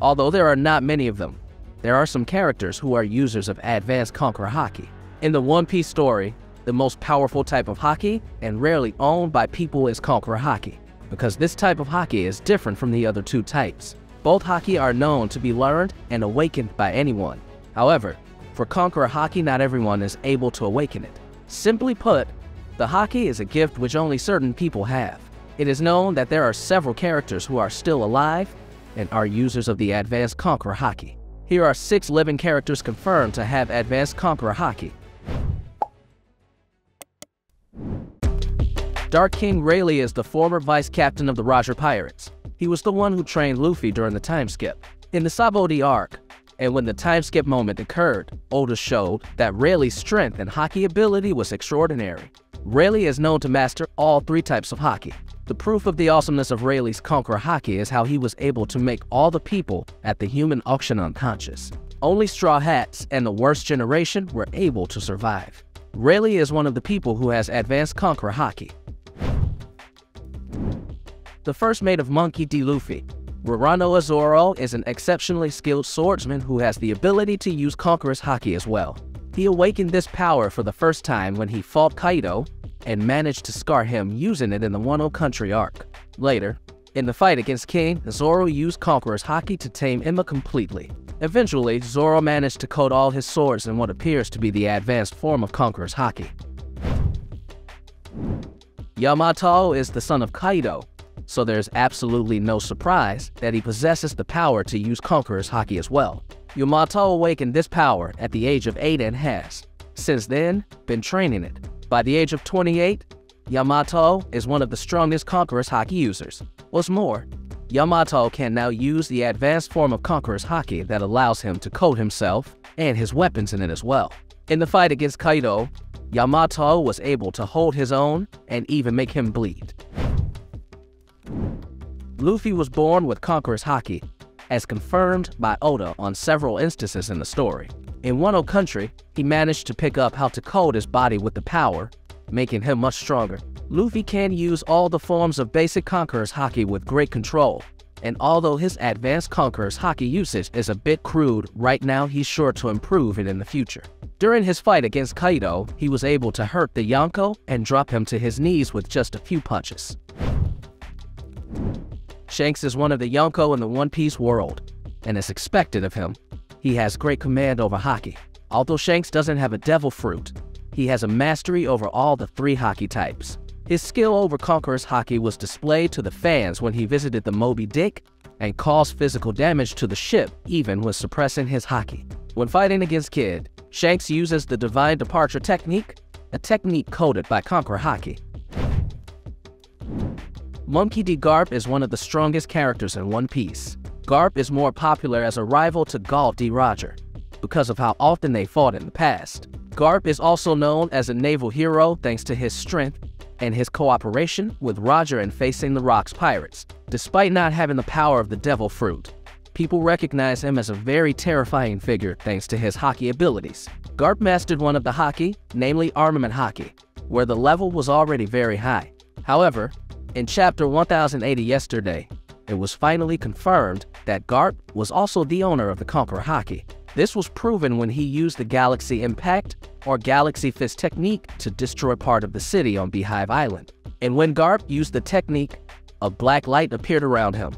Although there are not many of them, there are some characters who are users of advanced Conqueror Haki. In the One Piece story, the most powerful type of haki and rarely owned by people is Conqueror Haki, because this type of haki is different from the other two types. Both haki are known to be learned and awakened by anyone. However, for Conqueror Haki, not everyone is able to awaken it. Simply put, the haki is a gift which only certain people have. It is known that there are several characters who are still alive and are users of the Advanced Conqueror Haki. Here are six living characters confirmed to have Advanced Conqueror Haki. Dark King Rayleigh is the former vice captain of the Roger Pirates. He was the one who trained Luffy during the time skip. In the Sabaody arc, and when the time skip moment occurred, Oda showed that Rayleigh's strength and haki ability was extraordinary. Rayleigh is known to master all three types of Haki. The proof of the awesomeness of Rayleigh's Conqueror Haki is how he was able to make all the people at the human auction unconscious. Only Straw Hats and the worst generation were able to survive. Rayleigh is one of the people who has advanced Conqueror Haki. The first mate of Monkey D. Luffy, Roronoa Zoro is an exceptionally skilled swordsman who has the ability to use Conqueror's Haki as well. He awakened this power for the first time when he fought Kaido and managed to scar him using it in the Wano Country arc. Later, in the fight against King, Zoro used Conqueror's Haki to tame Enma completely. Eventually, Zoro managed to coat all his swords in what appears to be the advanced form of Conqueror's Haki. Yamato is the son of Kaido, so there's absolutely no surprise that he possesses the power to use Conqueror's Haki as well. Yamato awakened this power at the age of 8 and has, since then, been training it. By the age of 28, Yamato is one of the strongest Conqueror's Haki users. What's more, Yamato can now use the advanced form of Conqueror's Haki that allows him to coat himself and his weapons in it as well. In the fight against Kaido, Yamato was able to hold his own and even make him bleed. Luffy was born with Conqueror's Haki, as confirmed by Oda on several instances in the story. In Wano Country, he managed to pick up how to coat his body with the power, making him much stronger. Luffy can use all the forms of basic Conqueror's Haki with great control, and although his advanced Conqueror's Haki usage is a bit crude, right now he's sure to improve it in the future. During his fight against Kaido, he was able to hurt the Yonko and drop him to his knees with just a few punches. Shanks is one of the Yonko in the One Piece world, and is expected of him. He has great command over haki. Although Shanks doesn't have a devil fruit, he has a mastery over all the three haki types. His skill over Conqueror's haki was displayed to the fans when he visited the Moby Dick and caused physical damage to the ship even when suppressing his haki. When fighting against Kid, Shanks uses the Divine Departure technique, a technique coded by Conqueror Haki. Monkey D. Garp is one of the strongest characters in One Piece. Garp is more popular as a rival to Gol D. Roger, because of how often they fought in the past. Garp is also known as a naval hero thanks to his strength and his cooperation with Roger in facing the Rocks pirates. Despite not having the power of the Devil Fruit, people recognize him as a very terrifying figure thanks to his haki abilities. Garp mastered one of the haki, namely Armament haki, where the level was already very high. However, in chapter 1080 yesterday, it was finally confirmed that Garp was also the owner of the Conqueror Haki. This was proven when he used the Galaxy Impact or Galaxy Fist technique to destroy part of the city on Beehive Island. And when Garp used the technique, a black light appeared around him.